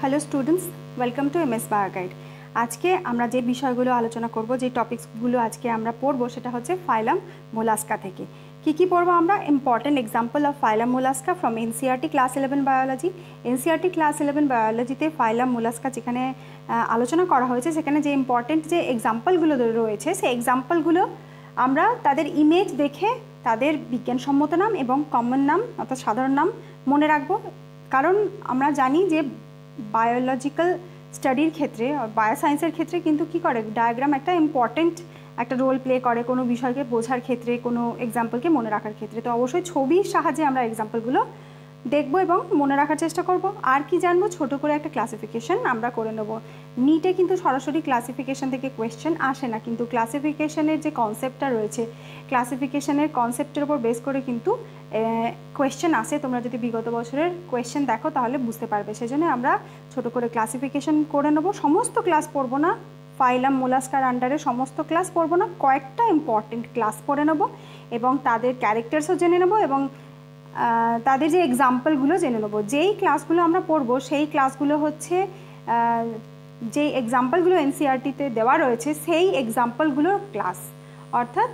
Hello students welcome to M S bio guide আজকে আমরা যে বিষয়গুলো আলোচনা করব, যে টপিকসগুলো আজকে আমরা পড়ব, সেটা হচ্ছে ফাইলাম মোলাস্কা থেকে। কি কি পড়ব আমরা? Important example of phylum mollusca from NCERT class eleven biology NCERT class eleven বায়োলজিতে phylum mollusca যেখানে আলোচনা করা হয়েছে, সেখানে যে ইম্পর্টেন্ট যে এক্সাম্পলগুলো রয়েছে, সেই এক্সাম্পলগুলো আমরা তাদের ইমেজ দেখে তাদের বিজ্ঞানসম্মত নাম এবং কমন নাম অর্থাৎ সাধারণ নাম মনে রাখব। কারণ আমরা জানি যে বায়োলজিক্যাল স্টাডির ক্ষেত্রে বায়োসায়েন্সের ক্ষেত্রে কিন্তু কি করে? ডায়াগ্রাম একটা ইম্পর্টেন্ট একটা রোল প্লে করে কোনো বিষয়কে বোঝার ক্ষেত্রে, কোনো এক্সাম্পলকে মনে রাখার ক্ষেত্রে। তো অবশ্যই ছবির সাহায্যে আমরা এক্সাম্পলগুলো দেখব এবং মনে রাখার চেষ্টা করব। আর কি জানব? ছোট করে একটা ক্লাসিফিকেশন আমরা করে নেব। নিটে কিন্তু সরাসরি ক্লাসিফিকেশন থেকে কোয়েশ্চেন আসে না। কিন্তু ক্লাসিফিকেশনের যে কনসেপ্টটা রয়েছে ক্লাসিফিকেশনের কনসেপ্টের উপর বেস করে কিন্তু কোয়েশ্চেন আসে। তোমরা যদি বিগত বছরের কোয়েশ্চেন দেখো, তাহলে বুঝতে পারবে। সেজন্য আমরা ছোট করে ক্লাসিফিকেশন করে নেব। সমস্ত ক্লাস পড়ব না। ফাইলাম মোলাস্কার আন্ডারে সমস্ত ক্লাস পড়ব না। কয়েকটা ইম্পর্টেন্ট ক্লাস পড়ে নেব এবং তাদের ক্যারেক্টার্সও জেনে নেব এবং তাদের যে এক্সাম্পলগুলো জেনে নেব। যেই ক্লাসগুলো আমরা পড়ব, সেই ক্লাসগুলো হচ্ছে যেই এক্সাম্পলগুলো এনসিআরটিতে দেওয়া রয়েছে, সেই এক্সাম্পলগুলোর ক্লাস অর্থাৎ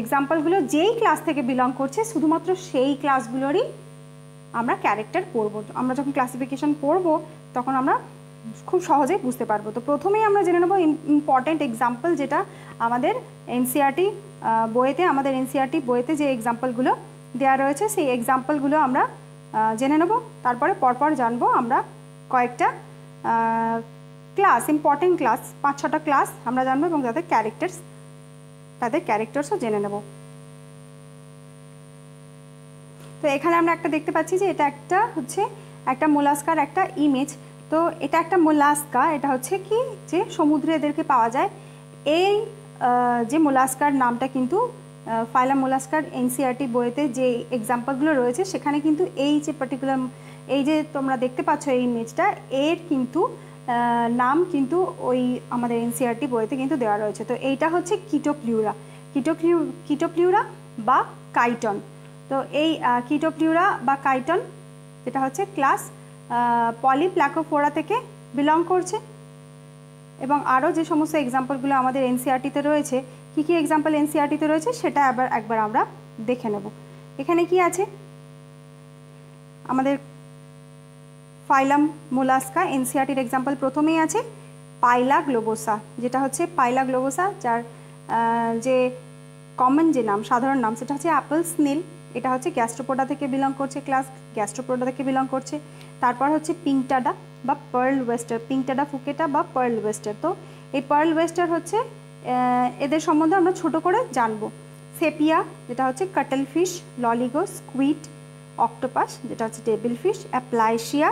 এক্সাম্পলগুলো যেই ক্লাস থেকে বিলং করছে, শুধুমাত্র সেই ক্লাসগুলোরই আমরা ক্যারেক্টার পড়ব। আমরা যখন ক্লাসিফিকেশন পড়ব, তখন আমরা খুব সহজেই বুঝতে পারব। তো প্রথমেই আমরা জেনে নেব ইম্পর্টেন্ট এক্সাম্পল যেটা আমাদের এনসিআরটি বইয়েতে আমাদের এনসিআরটি বইয়েতে যে এক্সাম্পলগুলো দেওয়া রয়েছে, সেই এক্সাম্পলগুলো আমরা জেনে নেব। তারপরে পরপর জানব আমরা কয়েকটা ক্লাস ইম্পর্টেন্ট ক্লাস পাঁচ ছটা ক্লাস আমরা জানব এবং তাদের ক্যারেক্টার্স তাদের ক্যারেক্টার্সও জেনে নেব। তো এখানে আমরা একটা দেখতে পাচ্ছি যে এটা একটা হচ্ছে, একটা মোলাস্কার একটা ইমেজ তো এটা একটা মোলাস্কা, এটা হচ্ছে কি? যে সমুদ্রে এদেরকে পাওয়া যায়। এই যে মোলাস্কার নামটা কিন্তু ফাইলাম মোলাস্কার এনসিআরটি বইতে যে এক্সাম্পলগুলো রয়েছে, সেখানে কিন্তু এই যে পার্টিকুলার এই যে তোমরা দেখতে পাচ্ছ এই ইমেজটা এর কিন্তু নাম কিন্তু ওই আমাদের এনসিআরটি বইতে কিন্তু দেওয়া রয়েছে। তো এইটা হচ্ছে কিটোপ্লিউরা। কিটোপ্লিউ, কিটোপ্লিউরা বা কাইটন। তো এই কিটোপ্লিউরা বা কাইটন যেটা হচ্ছে ক্লাস পলিপ্ল্যাকোফোরা থেকে বিলং করছে। এবং আরও যে সমস্ত এক্সাম্পলগুলো আমাদের এনসিআরটিতে রয়েছে কী কী এক্সাম্পল এনসিআরটিতে রয়েছে সেটা আবার একবার আমরা দেখে নেব। এখানে কি আছে? আমাদের ফাইলাম মোলাস্কা এনসিআরটির এক্সাম্পল প্রথমেই আছে পাইলা গ্লোবোসা যেটা হচ্ছে পাইলা গ্লোবোসা যার যে কমন যে নাম, সাধারণ নাম, সেটা হচ্ছে অ্যাপল স্নেল এটা হচ্ছে গ্যাস্ট্রোপোডা থেকে বিলং করছে ক্লাস গ্যাস্ট্রোপোডা থেকে বিলং করছে। তারপর হচ্ছে পিঙ্কটাডা বা পার্ল ওয়েস্টার পিঙ্কটাডা ফুকেটা বা পার্ল ওয়েস্টার তো এই পার্ল ওয়েস্টার হচ্ছে এদের সম্বন্ধে আমরা ছোট করে জানব। সেপিয়া, যেটা হচ্ছে cuttle fish Loligo squid octopus যেটা হচ্ছে টেবিল ফিশ অ্যাপ্লাইশিয়া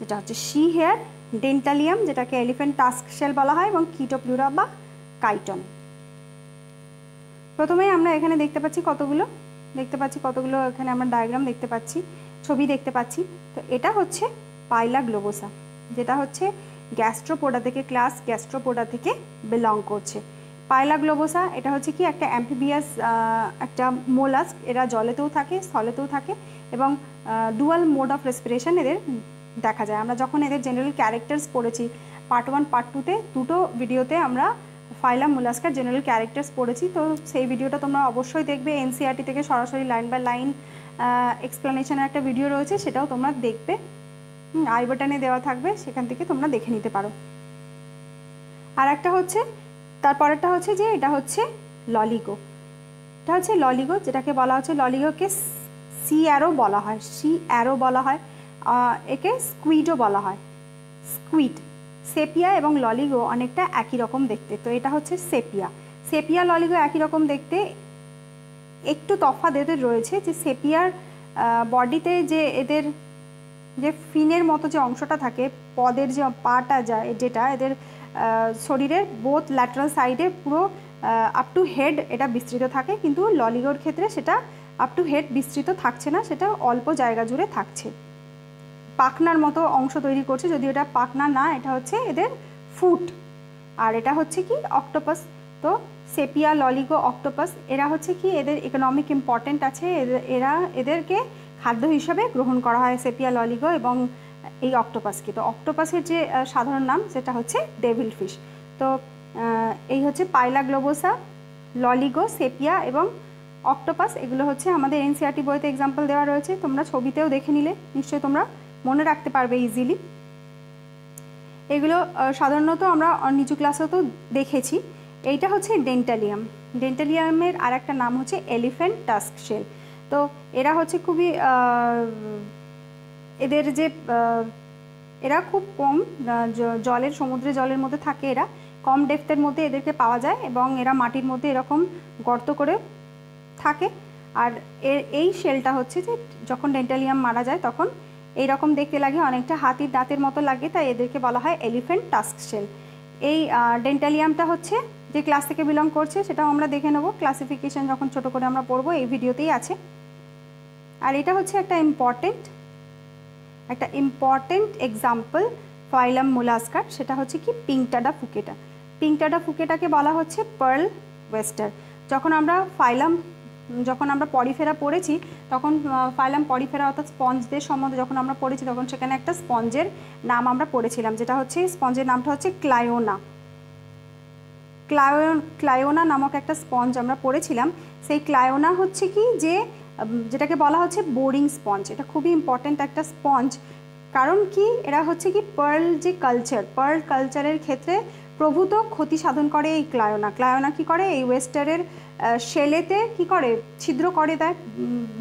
যেটা হচ্ছে শি হেয়ার ডেন্টালিয়াম যেটাকে এলিফেন্ট টাস্ক শেল বলা হয়, এবং কিটোপ্লুরা বা কাইটন প্রথমেই আমরা এখানে দেখতে পাচ্ছি কতগুলো, দেখতে পাচ্ছি কতগুলো, এখানে আমরা ডায়াগ্রাম দেখতে পাচ্ছি, ছবি দেখতে পাচ্ছি। তো এটা হচ্ছে পাইলা গ্লোবোসা যেটা হচ্ছে গ্যাস্ট্রোপোডা থেকে ক্লাস গ্যাস্ট্রোপোডা থেকে বিলং করছে। পাইলা গ্লোবোসা এটা হচ্ছে কি একটা অ্যাম্পিবিয়াস একটা মোলাস্ক, এরা জলেতেও থাকে, স্থলেতেও থাকে এবং ডুয়াল মোড অফ রেসপিরেশন এদের দেখা যায়। আমরা যখন এদের জেনারেল ক্যারেক্টার্স পড়েছি পার্ট ওয়ান পার্ট টুতে দুটো ভিডিওতে আমরা ফাইলা মোলাস্কার জেনারেল ক্যারেক্টার্স পড়েছি। তো সেই ভিডিওটা তোমরা অবশ্যই দেখবে এনসিআরটি থেকে সরাসরি লাইন বাই লাইন এক্সপ্লেনেশনের একটা ভিডিও রয়েছে, সেটাও তোমরা দেখবে। আই বাটনে দেওয়া থাকবে, সেখান থেকে তোমরা দেখে নিতে পারো। আর একটা হচ্ছে তারপরেরটা হচ্ছে যে এটা হচ্ছে ললিগো। এটা হচ্ছে ললিগো, যেটাকে বলা হচ্ছে ললিগোকে সি অ্যারো বলা হয়, সি অ্যারো বলা হয় একে স্কুইডও বলা হয়। স্কুইড, সেপিয়া এবং ললিগো অনেকটা একই রকম দেখতে। তো এটা হচ্ছে সেপিয়া। সেপিয়া, ললিগো একই রকম দেখতে। একটু তফাৎ এদের রয়েছে যে সেপিয়ার বডিতে যে এদের যে ফিনের মতো যে অংশটা থাকে, পদের যে পাটা যায়, যেটা এদের শরীরের বোথ ল্যাটারাল সাইডে পুরো আপ টু হেড এটা বিস্তৃত থাকে, কিন্তু ললিগোর ক্ষেত্রে সেটা আপ টু হেড বিস্তৃত থাকছে না, সেটা অল্প জায়গা জুড়ে থাকছে। পাখনার মতো অংশ তৈরি করছে যদি এটা পাখনা না, এটা হচ্ছে এদের ফুট আর এটা হচ্ছে কি অক্টোপাস তো সেপিয়া ললিগো অক্টোপাস এরা হচ্ছে কি, এদের ইকোনমিক ইম্পর্টেন্ট আছে এরা এদেরকে খাদ্য হিসাবে গ্রহণ করা হয় সেপিয়া ললিগো এবং এই অক্টোপাসকে তো অক্টোপাসের যে সাধারণ নাম, সেটা হচ্ছে ডেভিল ফিশ তো এই হচ্ছে পাইলা গ্লোবোসা ললিগো সেপিয়া এবং অক্টোপাস এগুলো হচ্ছে আমাদের এনসিআরটি বইতে এক্সাম্পল দেওয়া রয়েছে। তোমরা ছবিতেও দেখে নিলে, নিশ্চয়ই তোমরা মনে রাখতে পারবে ইজিলি এগুলো সাধারণত আমরা নিচু ক্লাসেও তো দেখেছি। এইটা হচ্ছে ডেন্টালিয়াম ডেন্টালিয়ামের আর একটা নাম হচ্ছে এলিফ্যান্ট টাস্ক শেল তো এরা হচ্ছে খুবই এদের যে এরা খুব কম জলের সমুদ্রে জলের মধ্যে থাকে এরা। কম ডেপথের মধ্যে এদেরকে পাওয়া যায় এবং এরা মাটির মধ্যে এরকম গর্ত করে থাকে। আর এর এই শেলটা হচ্ছে যে, যখন ডেন্টালিয়াম মারা যায় তখন এই রকম দেখতে লাগে, অনেকটা হাতির দাঁতের মতো লাগে, তাই এদেরকে বলা হয় এলিফেন্ট টাস্ক শেল। এই ডেন্টালিয়ামটা হচ্ছে যে ক্লাস থেকে বিলং করছে, সেটাও আমরা দেখে নেব। ক্লাসিফিকেশন যখন ছোট করে আমরা পড়ব, এই ভিডিওতেই আছে। আর এটা হচ্ছে একটা ইম্পর্টেন্ট একটা ইম্পর্টেন্ট এক্সাম্পল ফাইলাম মোলাস্কার সেটা হচ্ছে কি পিংটাডা ফুকেটা পিংটাডা ফুকেটাকে বলা হচ্ছে পার্ল ওয়েস্টার যখন আমরা ফাইলাম যখন আমরা পরিফেরা পড়েছি, তখন ফাইলাম পরিফেরা অর্থাৎ স্পঞ্জদের সম্বন্ধে যখন আমরা পড়েছি, তখন সেখানে একটা স্পঞ্জের নাম আমরা পড়েছিলাম, যেটা হচ্ছে স্পঞ্জের নামটা হচ্ছে ক্লায়োনা ক্লায়ো ক্লায়োনা নামক একটা স্পঞ্জ আমরা পড়েছিলাম। সেই ক্লায়োনা হচ্ছে কি যে যেটাকে বলা হচ্ছে বোরিং স্পঞ্জ এটা খুবই ইম্পর্ট্যান্ট একটা স্পঞ্জ কারণ কি? এরা হচ্ছে কি পার্ল যে কালচার পার্ল কালচারের ক্ষেত্রে প্রভূত ক্ষতি সাধন করে এই ক্লায়োনা। ক্লায়োনা কি করে? এই ওয়েস্টারের শেলেতে কি করে? ছিদ্র করে দেয়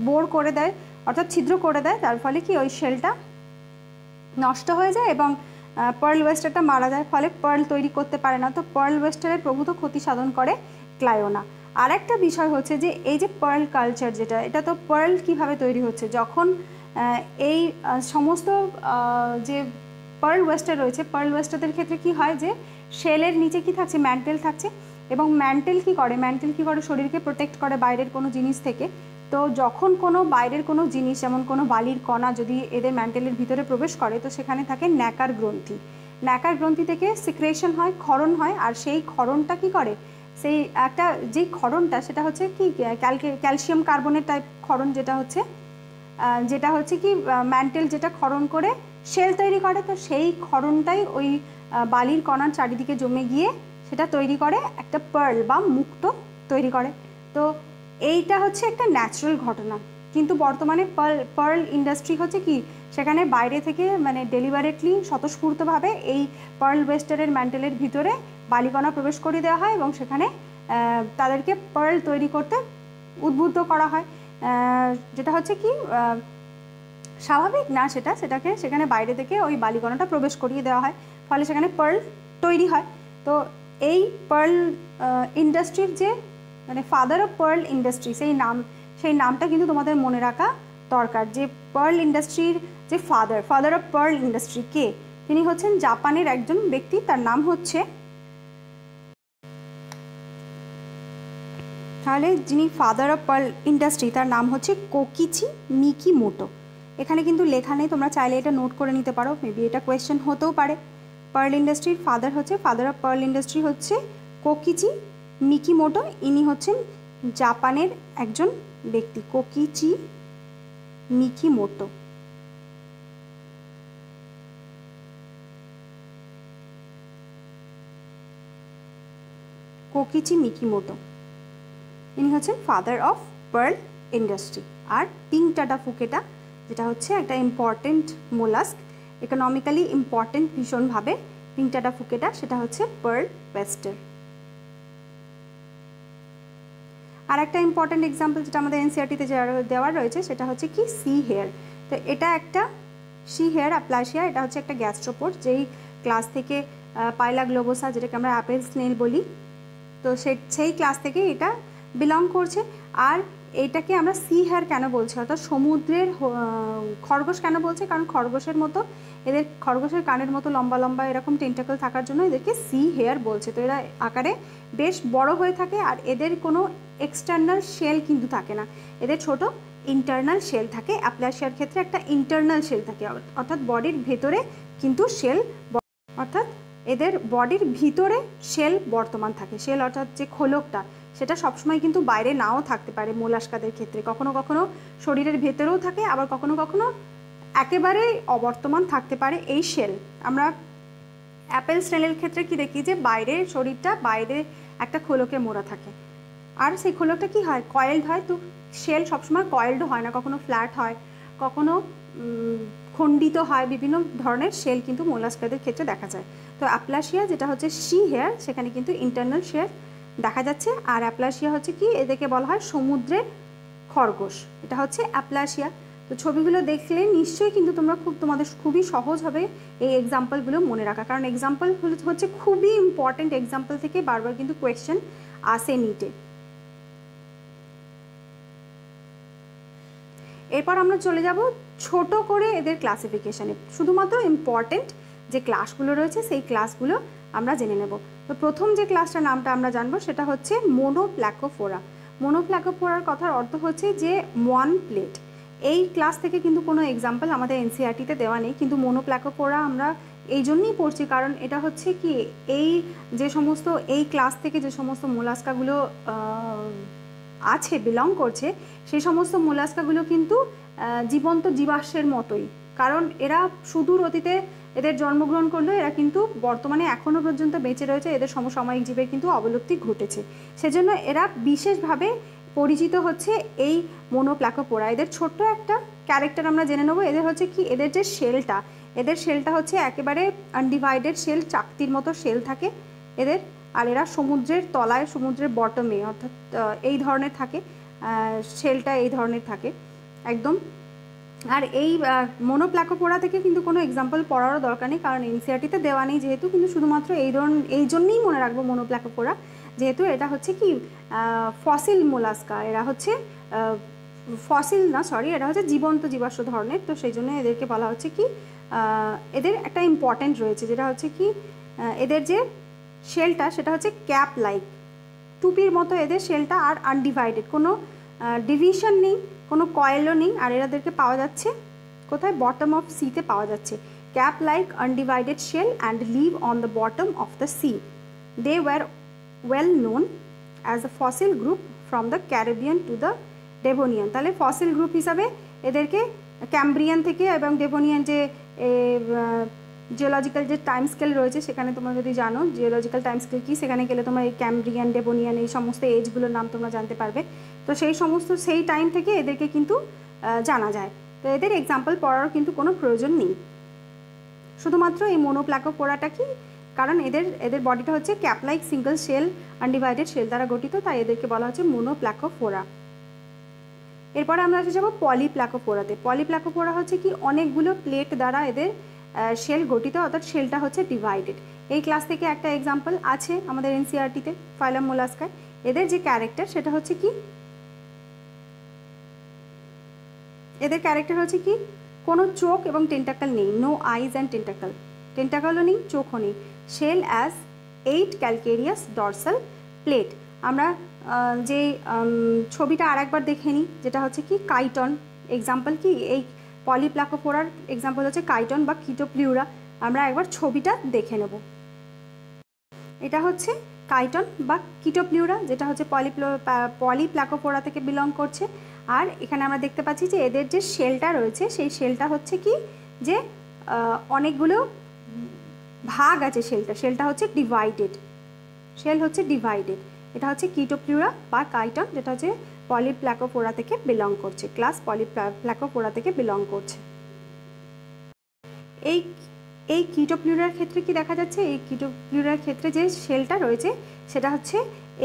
বোর করে দেয়, অর্থাৎ ছিদ্র করে দেয়। তার ফলে কি ওই শেলটা নষ্ট হয়ে যায় এবং পার্ল ওয়েস্টারটা মারা যায়। ফলে পার্ল তৈরি করতে পারে না। তো পার্ল ওয়েস্টারের প্রভূত ক্ষতি সাধন করে ক্লায়োনা। আর একটা বিষয় হচ্ছে যে এই যে পার্ল কালচার যেটা, এটা তো পার্ল কীভাবে তৈরি হচ্ছে? যখন এই সমস্ত যে পার্ল ওয়েস্টার রয়েছে পার্ল ওয়েস্টারদের ক্ষেত্রে কি হয় যে শেলের নিচে কি থাকছে? ম্যান্টেল থাকছে। এবং ম্যান্টেল কি করে? ম্যান্টেল কি করে? শরীরকে প্রোটেক্ট করে বাইরের কোনো জিনিস থেকে। তো যখন কোনো বাইরের কোনো জিনিস, যেমন কোনো বালির কণা যদি এদের ম্যান্টেলের ভিতরে প্রবেশ করে, তো সেখানে থাকে ন্যাকার গ্রন্থি। ন্যাকার গ্রন্থি থেকে সিক্রেশন হয়, ক্ষরণ হয়, আর সেই ক্ষরণটা কি করে? সেই একটা যেই ক্ষরণটা সেটা হচ্ছে কি ক্যালসিয়াম কার্বনের টাইপ ক্ষরণ যেটা হচ্ছে যেটা হচ্ছে কি ম্যান্টেল যেটা ক্ষরণ করে শেল তৈরি করে, তো সেই ক্ষরণটাই ওই বালির কণার চারিদিকে জমে গিয়ে সেটা তৈরি করে, একটা পার্ল বা মুক্ত তৈরি করে। তো এইটা হচ্ছে একটা ন্যাচারাল ঘটনা। কিন্তু বর্তমানে পার্ল পার্ল ইন্ডাস্ট্রি হচ্ছে কি, সেখানে বাইরে থেকে মানে ডেলিভারেটলি স্বতঃস্ফূর্তভাবে এই পার্ল ওয়েস্টারের ম্যান্টেলের ভিতরে বালিকণা প্রবেশ করিয়ে দেওয়া হয় এবং সেখানে তাদেরকে পার্ল তৈরি করতে উদ্বুদ্ধ করা হয়। যেটা হচ্ছে কি স্বাভাবিক না সেটা, সেটাকে সেখানে বাইরে থেকে ওই বালিকণাটা প্রবেশ করিয়ে দেওয়া হয়। ফলে সেখানে পার্ল তৈরি হয়। তো এই পার্ল ইন্ডাস্ট্রির যে মানে ফাদার অফ পার্ল ইন্ডাস্ট্রি সেই নাম, সেই নামটা কিন্তু তোমাদের মনে রাখা দরকার। যে পার্ল ইন্ডাস্ট্রির যে father father of pearl industry কে? তিনি হচ্ছেন জাপানের একজন ব্যক্তি। তার নাম হচ্ছে তাহলে যিনি ফাদার অফ পার্ল ইন্ডাস্ট্রি তার নাম হচ্ছে কোকিচি মিকি মোটো এখানে কিন্তু লেখা নেই, তোমরা চাইলে এটা নোট করে নিতে পারো মেবি এটা কোয়েশ্চেন হতেও পারে। পার্ল ইন্ডাস্ট্রির ফাদার হচ্ছে ফাদার অফ পার্ল ইন্ডাস্ট্রি হচ্ছে কোকিচি মিকি মোটো ইনি হচ্ছেন জাপানের একজন ব্যক্তি, কোকিচি মিকি মোটো কোকিচি মিকি মোটো ইনি হচ্ছেন ফাদার অফ পার্ল ইন্ডাস্ট্রি। আর পিঙ্ক টাটা ফুকেটা, যেটা হচ্ছে একটা ইম্পর্টেন্ট মোলাস্ক ইকোনমিক্যালি ইম্পর্টেন্ট ভীষণভাবে পিঙ্ক টাটা ফুকেটা, সেটা হচ্ছে পার্ল ওয়েস্টার। আর একটা ইম্পর্টেন্ট এক্সাম্পল যেটা আমাদের এনসিআরটিতে দেওয়া রয়েছে, সেটা হচ্ছে কি সি হেয়ার। তো এটা একটা সি হেয়ার অ্যাপ্লাসিয়া এটা হচ্ছে একটা গ্যাস্ট্রোপোর্ট যেই ক্লাস থেকে পাইলা গ্লোবোসা যেটাকে আমরা অ্যাপেল স্নেল বলি। তো সেই ক্লাস থেকে এটা বিলং করছে। আর এটাকে আমরা সি হেয়ার কেন বলছি? অর্থাৎ সমুদ্রের খরগোশ কেন বলছে? কারণ খরগোশের মতো, এদের খরগোশের কানের মতো লম্বা লম্বা এরকম টেন্টাকল থাকার জন্য এদেরকে সি হেয়ার বলছে। তো এরা আকারে বেশ বড় হয়ে থাকে আর এদের কোনো এক্সটার্নাল শেল কিন্তু থাকে না। এদের ছোট ইন্টারনাল শেল থাকে। অ্যাপ্লাসিয়ার ক্ষেত্রে একটা ইন্টারনাল শেল থাকে। অর্থাৎ বডির ভেতরে কিন্তু শেল অর্থাৎ এদের বডির ভিতরে শেল বর্তমান থাকে। শেল অর্থাৎ যে খোলকটা সেটা সবসময় কিন্তু বাইরে নাও থাকতে পারে মোলাস্কাদের ক্ষেত্রে। কখনো কখনো শরীরের ভেতরেও থাকে, আবার কখনো কখনো একেবারে অবর্তমান থাকতে পারে এই শেল আমরা অ্যাপেল স্নেলের ক্ষেত্রে কি দেখি যে বাইরের শরীরটা বাইরে একটা খোলকে মোড়া থাকে। আর সেই খোলকটা কি হয়? কয়েলড হয়। তো শেল সবসময় কয়েলড হয় না, কখনো ফ্ল্যাট হয়, কখনো খণ্ডিত হয়। বিভিন্ন ধরনের শেল কিন্তু মোলাস্কাদের ক্ষেত্রে দেখা যায়। তো অ্যাপ্লাসিয়া যেটা হচ্ছে সি হেয়ার সেখানে কিন্তু ইন্টারনাল শেয়ার দেখা যাচ্ছে, আর অ্যাপ্লাসিয়া হচ্ছে কি? এদেরকে বলা হয় সমুদ্রের খরগোশ। এটা হচ্ছে অ্যাপ্লাসিয়া। তো ছবিগুলো দেখলে নিশ্চয়ই কিন্তু তোমরা খুব, তোমাদের খুবই সহজ হবে এই এক্সাম্পলগুলো মনে রাখা। কারণ এক্সাম্পলগুলো হচ্ছে খুবই ইম্পর্টেন্ট এক্সাম্পল থেকে বারবার কিন্তু কোয়েশ্চেন আসে নিটে এরপর আমরা চলে যাব ছোট করে এদের ক্লাসিফিকেশানে শুধুমাত্র ইম্পর্টেন্ট যে ক্লাসগুলো রয়েছে, সেই ক্লাসগুলো আমরা জেনে নেব। তো প্রথম যে ক্লাসটার নামটা আমরা জানব সেটা হচ্ছে মোনোপ্ল্যাকোফোরা মোনোপ্ল্যাকোফোরার কথার অর্থ হচ্ছে যে ওয়ান প্লেট এই ক্লাস থেকে কিন্তু কোনো এক্সাম্পল আমাদের এনসিআরটিতে দেওয়া নেই, কিন্তু মোনোপ্ল্যাকোপোরা আমরা এই জন্যই পড়ছি, কারণ এটা হচ্ছে কি, এই যে সমস্ত, এই ক্লাস থেকে যে সমস্ত মোলাস্কাগুলো আছে বিলং করছে, সেই সমস্ত মোলাস্কাগুলো কিন্তু জীবন্ত জীবাশ্মের মতোই। কারণ এরা সুদূর অতীতে এদের জন্মগ্রহণ করলেও এরা কিন্তু বর্তমানে এখনও পর্যন্ত বেঁচে রয়েছে। এদের সমসাময়িক জীবের কিন্তু অবলুপ্তি ঘটেছে। সেজন্য এরা বিশেষভাবে পরিচিত হচ্ছে এই মোনোপ্ল্যাকোপোরা এদের ছোট্ট একটা ক্যারেক্টার আমরা জেনে নেব। এদের হচ্ছে কি? এদের যে শেলটা এদের শেলটা হচ্ছে একেবারে আনডিভাইডেড শেল চাকতির মতো শেল থাকে এদের। আর এরা সমুদ্রের তলায়, সমুদ্রের বটমে অর্থাৎ এই ধরনের থাকে। শেলটা এই ধরনের থাকে। একদম আর এই মোনোপ্ল্যাকোপোড়া থেকে কিন্তু কোনো এক্সাম্পল পড়ারও দরকার নেই, কারণ এনসিআরটিতে দেওয়া নেই যেহেতু, কিন্তু শুধুমাত্র এই ধরনের এই জন্যেই মনে রাখব মোনোপ্ল্যাকোপোড়া যেহেতু এটা হচ্ছে কি ফসিল মোলাস্কা এরা হচ্ছে ফসিল না সরি এটা হচ্ছে জীবন্ত জীবাশ্ম ধরনের। তো সেই জন্য এদেরকে বলা হচ্ছে কি এদের একটা ইম্পর্ট্যান্ট রয়েছে, যেটা হচ্ছে কি এদের যে শেলটা সেটা হচ্ছে ক্যাপ লাইক টুপির মতো এদের শেলটা আর আনডিভাইডেড কোনো ডিভিশন নেই, কোনো কয়েলও নেই, আর এরাদেরকে পাওয়া যাচ্ছে কোথায়? বটম অফ সিতে পাওয়া যাচ্ছে। Cap like undivided shell and live on the bottom of the sea they were well known as a fossil group from the Caribbean to the Devonian তাহলে ফসিল গ্রুপ হিসাবে এদেরকে ক্যাম্ব্রিয়ান থেকে এবং Devonian যে geological যে time scale রয়েছে, সেখানে তোমরা যদি জানো জিওলজিক্যাল টাইম স্কেল কী? সেখানে গেলে তোমার এই ক্যাম্ব্রিয়ান ডেবোনিয়ান এই সমস্ত এজগুলোর নাম তোমরা জানতে পারবে। তো সেই সমস্ত, সেই টাইম থেকে এদেরকে কিন্তু জানা যায়। তো এদের এক্সাম্পল পড়ারও কিন্তু কোনো প্রয়োজন নেই। শুধুমাত্র এই মোনোপ্ল্যাকো পোড়াটা কি? কারণ এদের এদের বডিটা হচ্ছে cap like single shell undivided shell দ্বারা গঠিত, তাই এদেরকে বলা হচ্ছে মোনোপ্ল্যাকোফোরা এরপরে আমরা এসে যাব পলিপ্ল্যাকোফোরাতে পলিপ্ল্যাকোফোরা হচ্ছে কি? অনেকগুলো প্লেট দ্বারা এদের শেল গঠিত, অর্থাৎ শেলটা হচ্ছে ডিভাইডেড এই ক্লাস থেকে একটা এক্সাম্পল আছে আমাদের এনসিআরটিতে ফাইলাম মোলাস্কায় এদের যে ক্যারেক্টার সেটা হচ্ছে কি? এদের ক্যারেক্টার হচ্ছে কি? কোনো চোখ এবং টেন্টাকাল নেই। নো আইজ অ্যান্ড টেন্টাকাল টেন্টাকালও নেই, চোখও নেই। Shell as eight calcareous dorsal plate আমরা যে ছবিটা আর একবার দেখে নিই, যেটা হচ্ছে কি? কাইটন এক্সাম্পল কি? এই পলিপ্লাকোফোরার এক্সাম্পল হচ্ছে কাইটন বা কিটোপ্লিউরা আমরা একবার ছবিটা দেখে নেব। এটা হচ্ছে কাইটন বা কিটোপ্লিউরা যেটা হচ্ছে পলিপ্লো পলিপ্লাকোফোরা থেকে বিলং করছে। আর এখানে আমরা দেখতে পাচ্ছি যে এদের যে শেলটা রয়েছে, সেই শেলটা হচ্ছে কি? যে অনেকগুলো ভাগ আছে শেলটা। শেলটা হচ্ছে ডিভাইডেড শেল হচ্ছে ডিভাইডেড এটা হচ্ছে কিটোপ্লিউরা বা কাইটন, যেটা হচ্ছে পলিপ্ল্যাকোপোরা থেকে বিলং করছে। ক্লাস পলিপ্ল্যাকোপোরা থেকে বিলং করছে। এই এই কিটোপ্লিউরার ক্ষেত্রে কি দেখা যাচ্ছে? এই কিটোপ্লিউরার ক্ষেত্রে যে শেলটা রয়েছে, সেটা হচ্ছে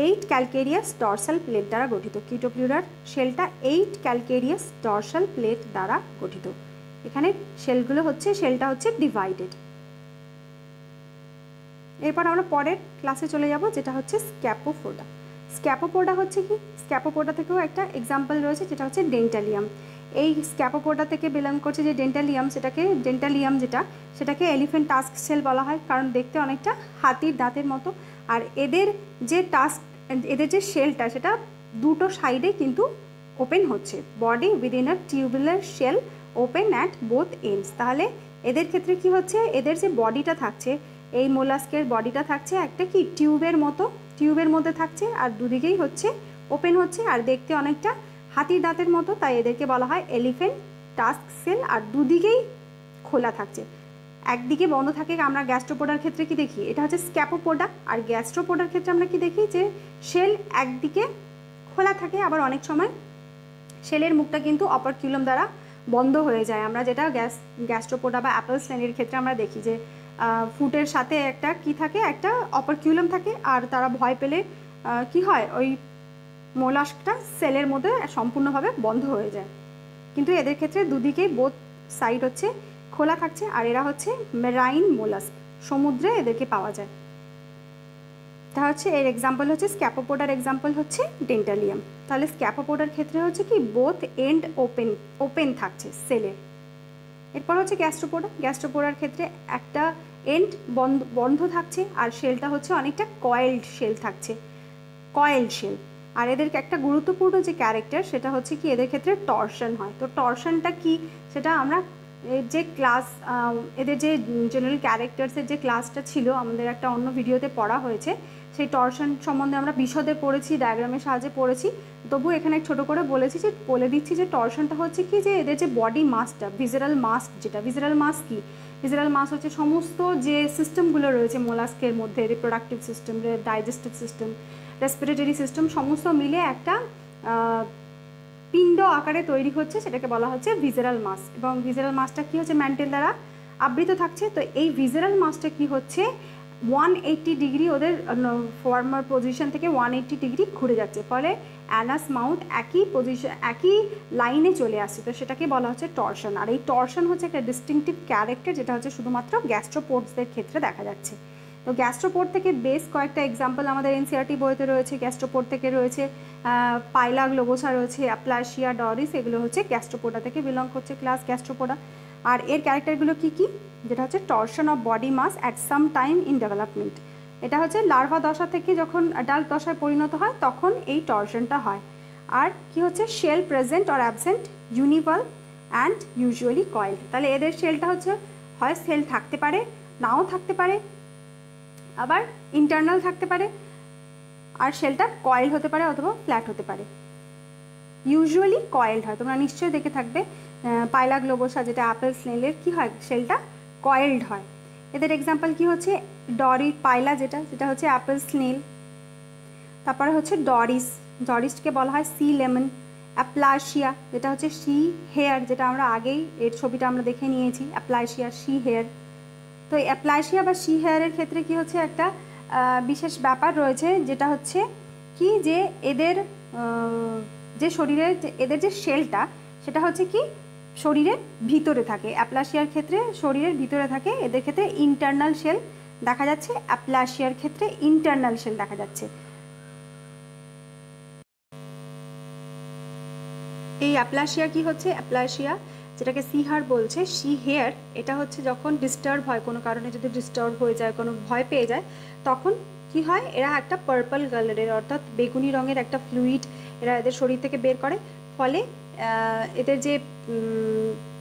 এইট ক্যালকেরিয়াস ডরসাল প্লেট দ্বারা গঠিত। কিটোপ্লিউরার শেলটা এইট ক্যালকেরিয়াস ডরসাল প্লেট দ্বারা গঠিত। এখানে শেলগুলো হচ্ছে শেলটা হচ্ছে ডিভাইডেড এরপর আমরা পরের ক্লাসে চলে যাব, যেটা হচ্ছে স্ক্যাপোফোডা স্ক্যাপোপোডা হচ্ছে কি? স্ক্যাপোপোডা থেকেও একটা এক্সাম্পল রয়েছে, যেটা হচ্ছে ডেন্টালিয়াম এই স্ক্যাপোপোডা থেকে বিলং করছে যে ডেন্টালিয়াম সেটাকে ডেন্টালিয়াম যেটা, সেটাকে এলিফেন্ট টাস্ক সেল বলা হয়। কারণ দেখতে অনেকটা হাতির দাঁতের মতো। আর এদের যে টাস্ক এদের যে শেলটা সেটা দুটো সাইডে কিন্তু ওপেন হচ্ছে। Body within a tubular shell open at both ends তাহলে এদের ক্ষেত্রে কি হচ্ছে? এদের যে বডিটা থাকছে, এই মোলাস্কের বডিটা থাকছে একটা কি টিউবের মতো টিউবের মধ্যে থাকছে আর দুদিকেই হচ্ছে ওপেন হচ্ছে আর দেখতে অনেকটা হাতির দাঁতের মতো। তাই এদেরকে বলা হয় এলিফেন্ট টাস্ক সেল আর দুদিকেই খোলা থাকছে। একদিকে বন্ধ থাকে, আমরা গ্যাস্ট্রোপোডার ক্ষেত্রে কি দেখি? এটা হচ্ছে স্ক্যাপোপোডা আর গ্যাস্ট্রোপোডার ক্ষেত্রে আমরা কি দেখি যে শেল একদিকে খোলা থাকে, আবার অনেক সময় শেলের মুখটা কিন্তু অপারকিউলাম দ্বারা বন্ধ হয়ে যায়। আমরা যেটা গ্যাস গ্যাস্ট্রোপোডা বা অ্যাপেল শ্রেণির ক্ষেত্রে আমরা দেখি যে ফুটের সাথে একটা কি থাকে? একটা অপারকিউলাম থাকে, আর তারা ভয় পেলে কি হয়? ওই মোলাস্কটা সেলের মধ্যে সম্পূর্ণভাবে বন্ধ হয়ে যায়। কিন্তু এদের ক্ষেত্রে দুদিকেই বোধ সাইড হচ্ছে। খোলা থাকছে আর এরা হচ্ছে মেরাইন মোলাস্ক সমুদ্রে এদেরকে পাওয়া যায়। তা হচ্ছে এর এক্সাম্পল হচ্ছে স্ক্যাপোপোডার এক্সাম্পল হচ্ছে ডেন্টালিয়াম। তাহলে স্ক্যাপোপোডার ক্ষেত্রে হচ্ছে কি বোথ এন্ড ওপেন ওপেন থাকছে সেলের এরপর হচ্ছে গ্যাস্ট্রোপোডা গ্যাস্ট্রোপোডার ক্ষেত্রে একটা এন্ড বন্ধ বন্ধ থাকছে আর শেলটা হচ্ছে অনেকটা কয়েলড শেল থাকছে। কয়েল শেল আর এদেরকে একটা গুরুত্বপূর্ণ যে ক্যারেক্টার সেটা হচ্ছে কি এদের ক্ষেত্রে টর্শন হয়। তো টর্শনটা কি? সেটা আমরা যে ক্লাস এদের যে জেনারেল ক্যারেক্টার্সের যে ক্লাসটা ছিল, আমাদের একটা অন্য ভিডিওতে পড়া হয়েছে, সেই টর্শন সম্বন্ধে আমরা বিশদে পড়েছি ডায়াগ্রামের সাহায্যে পড়েছি। তবু এখানে ছোট করে বলেছি যে, বলে দিচ্ছি যে টর্শনটা হচ্ছে কি যে, এদের যে বডি মাসটা ভিজারাল মাস যেটা ভিজারাল মাস কি? ভিজারাল মাস হচ্ছে সমস্ত যে সিস্টেমগুলো রয়েছে মোলাস্কের মধ্যে reproductive system digestive system respiratory system সমস্ত মিলে একটা পিণ্ড আকারে তৈরি হচ্ছে, সেটাকে বলা হচ্ছে ভিজেরাল মাস এবং ভিজেরাল মাসটা কী হচ্ছে? ম্যান্টেল দ্বারা আবৃত থাকছে। তো এই ভিজেরাল মাসটা কি হচ্ছে? ওয়ান এইট্টি ডিগ্রি ওদের ফর্মার পজিশন থেকে ওয়ান এইট্টি ডিগ্রি ঘুরে যাচ্ছে। ফলে অ্যানাস মাউন্ট একই পজিশন একই লাইনে চলে আসছে। তো সেটাকে বলা হচ্ছে টর্শন আর এই টর্শন হচ্ছে একটা ডিস্টিংটিভ ক্যারেক্টার যেটা হচ্ছে শুধুমাত্র গ্যাস্ট্রোপোর্টসদের ক্ষেত্রে দেখা যাচ্ছে। তো গ্যাস্ট্রোপোর্ট থেকে বেশ কয়েকটা এক্সাম্পল আমাদের এনসিআরটি বইতে রয়েছে গ্যাস্ট্রোপোর্ট থেকে রয়েছে পাইলা গ্লোবোসা রয়েছে অ্যাপ্লাসিয়া ডরিস এগুলো হচ্ছে গ্যাস্ট্রোপোডা থেকে বিলং করছে ক্লাস গ্যাস্ট্রোপোডা। আর এর ক্যারেক্টারগুলো কি কি? যেটা হচ্ছে torsion of body mass at some time in development এটা হচ্ছে লার্ভা দশা থেকে যখন অ্যাডাল্ট দশায় পরিণত হয়, তখন এই টর্শনটা হয়। আর কি হচ্ছে? Shell present or absent univalve and usually coil তাহলে এদের শেলটা হচ্ছে, হয় সেল থাকতে পারে, নাও থাকতে পারে আবার ইন্টারনাল থাকতে পারে, আর শেলটা কয়েল হতে পারে অথবা ফ্ল্যাট হতে পারে। ইউজুয়ালি কয়েলড হয়, তোমরা নিশ্চয়ই দেখে থাকবে পায়লা গ্লোবোসা যেটা অ্যাপেল স্নেলের কী হয়? শেলটা কয়েলড হয়। এদের এক্সাম্পল কি হচ্ছে? ডরি পায়লা যেটা যেটা হচ্ছে অ্যাপেল স্নেল তারপরে হচ্ছে ডরিস ডরিসকে বলা হয় সি লেমন অ্যাপ্লাশিয়া যেটা হচ্ছে সি হেয়ার যেটা আমরা আগেই এর ছবিটা আমরা দেখে নিয়েছি অ্যাপ্লাশিয়া সি হেয়ার তো অ্যাপ্লাশিয়া বা সি হেয়ারের ক্ষেত্রে কি হচ্ছে একটা বিশেষ ব্যাপার রয়েছে যেটা হচ্ছে কি যে এদের যে শরীরের এদের যে শেলটা সেটা হচ্ছে কি শরীরের ভিতরে থাকে। অ্যাপ্লাশিয়ার ক্ষেত্রে শরীরের ভিতরে থাকে, এদের ক্ষেত্রে ইন্টারনাল শেল দেখা যাচ্ছে অ্যাপ্লাশিয়ার ক্ষেত্রে ইন্টারনাল শেল দেখা যাচ্ছে। এই অ্যাপ্লাশিয়া কি হচ্ছে? অ্যাপ্লাশিয়া যেটাকে সিহার বলছে, সি হেয়ার, এটা হচ্ছে যখন ডিস্টার্ব হয়, কোনো কারণে যদি ডিস্টার্ব হয়ে যায়, কোনো ভয় পেয়ে যায়, তখন কি হয়, এরা একটা পার্পল কালারের অর্থাৎ বেগুনি রঙের একটা ফ্লুইড এরা এদের শরীর থেকে বের করে। ফলে এদের যে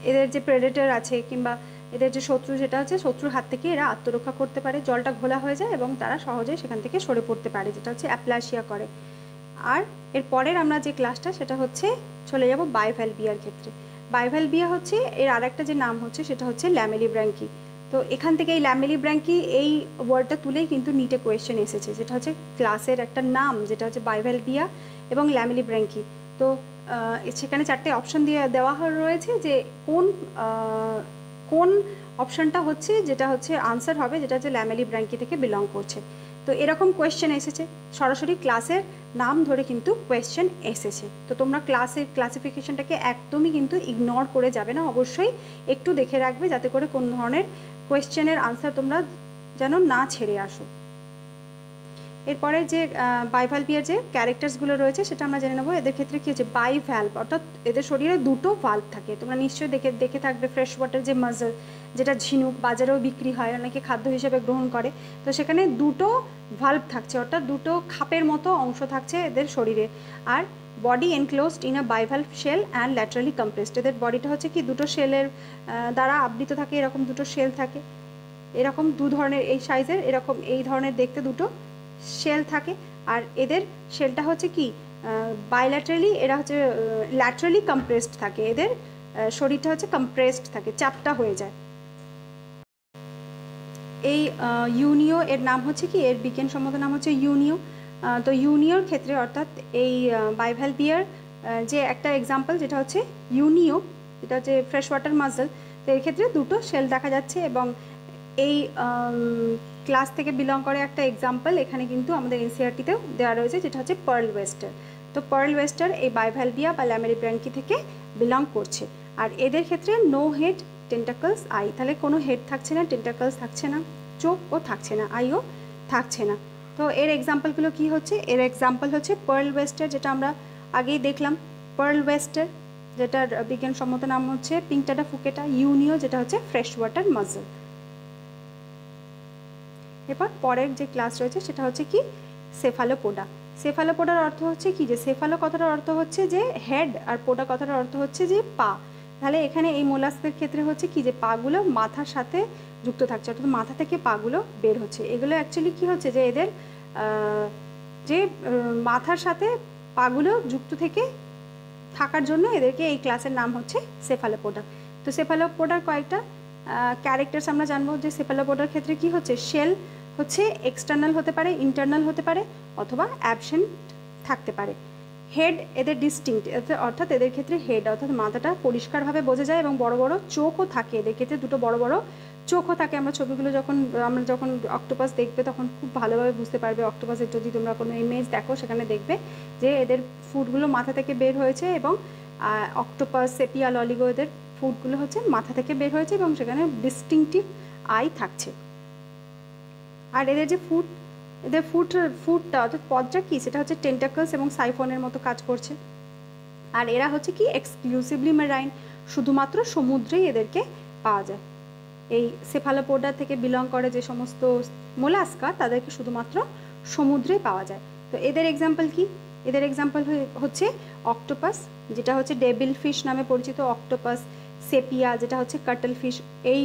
এদের যে প্রেডেটার আছে কিংবা এদের যে শত্রু যেটা আছে, শত্রুর হাত থেকে এরা আত্মরক্ষা করতে পারে, জলটা ঘোলা হয়ে যায় এবং তারা সহজে সেখান থেকে সরে পড়তে পারে, যেটা হচ্ছে অ্যাপ্লাসিয়া করে। আর এর পরের আমরা যে ক্লাসটা সেটা হচ্ছে চলে যাব বায়োভ্যালবিয়ার ক্ষেত্রে। বায়োভ্যালবিয়া হচ্ছে, এর আর একটা যে নাম হচ্ছে সেটা হচ্ছে ল্যামেলি ব্র্যাঙ্কি তো এখান থেকে এই ল্যামেলি ব্র্যাঙ্কি এই ওয়ার্ডটা তুলেই কিন্তু নিটে কোয়েশ্চেন এসেছে, যেটা হচ্ছে ক্লাসের একটা নাম, যেটা হচ্ছে বায়োভ্যালবিয়া এবং ল্যামেলি ব্র্যাঙ্কি তো সেখানে চারটে অপশন দিয়ে দেওয়া রয়েছে যে কোন কোন অপশানটা হচ্ছে, যেটা হচ্ছে আনসার হবে, যেটা হচ্ছে ল্যামেলি ব্র্যাঙ্কি থেকে বিলং করছে। তো এরকম কোয়েশ্চেন এসেছে। সরাসরি ক্লাসের নাম ধরে কিন্তু কোয়েশ্চেন এসেছে। তো তোমরা ক্লাসের ক্লাসিফিকেশনটাকে একদমই কিন্তু ইগনোর করে যাবে না। অবশ্যই একটু দেখে রাখবে যাতে করে কোন ধরনের কোয়েশ্চেনের আনসার তোমরা যেন না ছেড়ে আসো। এরপরে যে বাইভ্যালভিয়ার যে ক্যারেক্টার্সগুলো রয়েছে সেটা আমরা জেনে নেব। এদের ক্ষেত্রে কী হচ্ছে? বাই ভ্যালভ অর্থাৎ এদের শরীরে দুটো ভাল্ভ থাকে। তোমরা নিশ্চয়ই দেখে দেখে থাকবে ফ্রেশ ওয়াটার যে মাজার যেটা ঝিনুক বাজারেও বিক্রি হয়, অনেকে খাদ্য হিসেবে গ্রহণ করে। তো সেখানে দুটো ভাল্ভ থাকছে, অর্থাৎ দুটো খাপের মতো অংশ থাকছে এদের শরীরে। আর body enclosed in a bivalve shell and laterally compressed এদের বডিটা হচ্ছে কি? দুটো শেলের দ্বারা আবৃত থাকে, এরকম দুটো শেল থাকে। এরকম দু ধরনের, এই সাইজের এরকম এই ধরনের দেখতে দুটো শেল থাকে। আর এদের শেলটা হচ্ছে কি? বাইল্যাটারালি এরা হচ্ছে ল্যাটারালি কম্প্রেসড থাকে। এদের শরীরটা হচ্ছে কম্প্রেসড থাকে, চাপটা হয়ে যায়। এই ইউনিও এর নাম হচ্ছে কি? এর বিজ্ঞান সম্মত নাম হচ্ছে ইউনিও। তো ইউনিওর ক্ষেত্রে অর্থাৎ এই বাইভ্যাল বিয়ার যে একটা এক্সাম্পল যেটা হচ্ছে ইউনিও যেটা হচ্ছে ফ্রেশ ওয়াটার মাসেল তো এর ক্ষেত্রে দুটো শেল দেখা যাচ্ছে এবং এই ক্লাস থেকে বিলং করে একটা এক্সাম্পল এখানে কিন্তু আমাদের এনসিআরটিতেও দেওয়া রয়েছে, যেটা হচ্ছে পার্ল ওয়েস্টার তো পার্ল ওয়েস্টার এই বাইভ্যালভিয়া বা ল্যামেরি ব্র্যাঙ্কি থেকে বিলং করছে। আর এদের ক্ষেত্রে নো হেড টেন্টাকলস আই তাহলে কোনো হেড থাকছে না টেন্টাকলস থাকছে না, চোখও থাকছে না আইও থাকছে না। তো এর এক্সাম্পলগুলো কি হচ্ছে? এর এক্সাম্পল হচ্ছে পার্ল ওয়েস্টার যেটা আমরা আগেই দেখলাম। পার্ল ওয়েস্টার যেটার বিজ্ঞানসম্মত নাম হচ্ছে পিঙ্কটাটা ফুকেটা ইউনিও যেটা হচ্ছে ফ্রেশ ওয়াটার মাজল এবার পরের যে ক্লাস রয়েছে সেটা হচ্ছে কি? সেফালোপোডা সেফালোপোডার অর্থ হচ্ছে কি? যে সেফালো কথাটার অর্থ হচ্ছে যে হেড আর পোডা কথাটার অর্থ হচ্ছে যে পা। তাহলে এখানে এই মোলাস্কের ক্ষেত্রে হচ্ছে কি? যে পাগুলো মাথার সাথে যুক্ত থাকছে, অর্থাৎ মাথা থেকে পাগুলো বের হচ্ছে। এগুলো অ্যাকচুয়ালি কি হচ্ছে? যে এদের যে মাথার সাথে পাগুলো যুক্ত থেকে থাকার জন্য এদেরকে এই ক্লাসের নাম হচ্ছে সেফালোপোডা তো সেফালোপোডার কয়েকটা ক্যারেক্টার্স আমরা জানব যে সেফালোপোডার ক্ষেত্রে কি হচ্ছে? শেল হচ্ছে এক্সটার্নাল হতে পারে ইন্টারনাল হতে পারে, অথবা অ্যাবসেন্ট থাকতে পারে। হেড এদের ডিস্টিংক্ট অর্থাৎ এদের ক্ষেত্রে হেড অর্থাৎ মাথাটা পরিষ্কারভাবে বোঝা যায় এবং বড় বড় চোখও থাকে। এদের ক্ষেত্রে দুটো বড় বড় চোখও থাকে। আমরা ছবিগুলো যখন, আমরা যখন অক্টোপাস দেখবে তখন খুব ভালোভাবে বুঝতে পারবে। অক্টোপাসের যদি তোমরা কোনো ইমেজ দেখো, সেখানে দেখবে যে এদের ফুডগুলো মাথা থেকে বের হয়েছে এবং অক্টোপাস সেপিয়া ললিগো এদের ফুডগুলো হচ্ছে মাথা থেকে বের হয়েছে এবং সেখানে ডিস্টিংটিভ আই থাকছে। আর এদের যে ফুড এদের ফুড ফুডটা অর্থাৎ পদটা কী? সেটা হচ্ছে টেন্টাকলস এবং সাইফনের মতো কাজ করছে। আর এরা হচ্ছে কি এক্সক্লুসিভলি মেরাইন শুধুমাত্র সমুদ্রেই এদেরকে পাওয়া যায়। এই সেফালোপোডা থেকে বিলং করে যে সমস্ত মোলাস্কা, তাদেরকে শুধুমাত্র সমুদ্রে পাওয়া যায়। তো এদের এক্সাম্পল কি? এদের এক্সাম্পল হচ্ছে অক্টোপাস যেটা হচ্ছে ডেবিল ফিশ নামে পরিচিত অক্টোপাস সেপিয়া, যেটা হচ্ছে কাটল ফিশ এই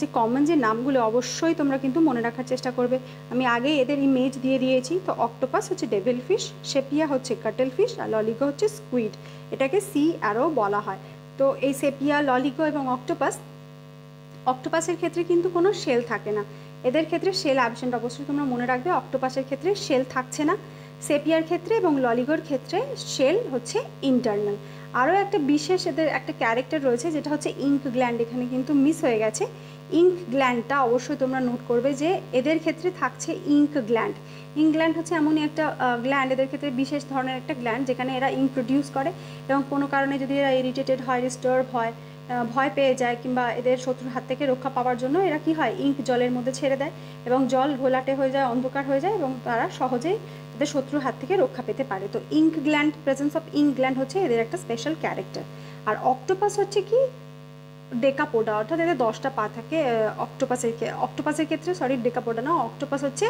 যে কমন যে নামগুলো অবশ্যই তোমরা কিন্তু মনে রাখার চেষ্টা করবে। আমি আগে এদের ইমেজ দিয়ে দিয়েছি, তো অক্টোপাস হচ্ছে ডেভিল ফিশ সেপিয়া হচ্ছে কাটেল ফিশ আর ললিগো হচ্ছে স্কুইড এটাকে সি অ্যারো বলা হয়। তো এই সেপিয়া ললিগো এবং অক্টোপাস অক্টোপাসের ক্ষেত্রে কিন্তু কোনো শেল থাকে না। এদের ক্ষেত্রে শেল অ্যাবসেন্ট অবশ্যই তোমরা মনে রাখবে অক্টোপাসের ক্ষেত্রে শেল থাকছে না। সেপিয়ার ক্ষেত্রে এবং ললিগোর ক্ষেত্রে শেল হচ্ছে ইন্টারনাল আরও একটা বিশেষ এদের একটা ক্যারেক্টার রয়েছে, যেটা হচ্ছে ইঙ্ক গ্ল্যান্ড এখানে কিন্তু মিস হয়ে গেছে। ইঙ্ক গ্ল্যান্ডটা অবশ্যই তোমরা নোট করবে যে এদের ক্ষেত্রে থাকছে ইঙ্ক গ্ল্যান্ড ইঙ্ক গ্ল্যান্ড হচ্ছে এমনই একটা গ্ল্যান্ড এদের ক্ষেত্রে বিশেষ ধরনের একটা গ্ল্যান্ড যেখানে এরা ইঙ্ক প্রডিউস করে এবং কোনো কারণে যদি এরা ইরিটেটেড হয় ডিস্টার্ব হয় ভয় পেয়ে যায় কিংবা এদের শত্রুর হাত থেকে রক্ষা পাওয়ার জন্য এরা কি হয়? ইঙ্ক জলের মধ্যে ছেড়ে দেয় এবং জল ঘোলাটে হয়ে যায়, অন্ধকার হয়ে যায় এবং তারা সহজেই তাদের শত্রুর হাত থেকে রক্ষা পেতে পারে। তো ink gland presence of ink gland হচ্ছে এদের একটা স্পেশাল ক্যারেক্টার আর অক্টোপাস হচ্ছে কি? ডেকাপোডা অর্থাৎ এদের দশটা পা থাকে অক্টোপাসের অক্টোপাসের ক্ষেত্রে সরি ডেকাপোডা না অক্টোপাস হচ্ছে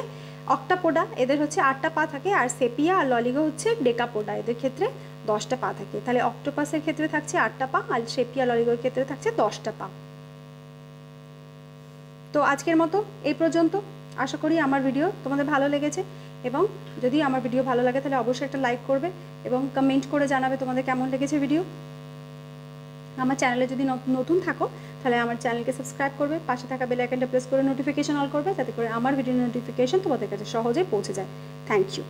অক্টাপোডা এদের হচ্ছে আটটা পা থাকে, আর সেপিয়া আর ললিগো হচ্ছে ডেকাপোডা এদের ক্ষেত্রে দশটা পা থাকে। তাহলে অক্টোপাসের ক্ষেত্রে থাকছে আটটা পা, আর সেপিয়া ললিগোর ক্ষেত্রে থাকছে দশটা পা। তো আজকের মতো এই পর্যন্ত। আশা করি আমার ভিডিও তোমাদের ভালো লেগেছে। এবং যদি আমার ভিডিও ভালো লাগে তাহলে অবশ্যই একটা লাইক করবে এবং কমেন্ট করে জানাবে তোমাদের কেমন লেগেছে ভিডিও আমার চ্যানেলে যদি নতুন থাকো, তাহলে আমার চ্যানেলকে সাবস্ক্রাইব করবে, পাশে থাকা বেল আইকনটা প্রেস করে নোটিফিকেশন অল করবে যাতে করে আমার ভিডিও নোটিফিকেশন তোমাদের কাছে সহজেই পৌঁছে যায়। Thank you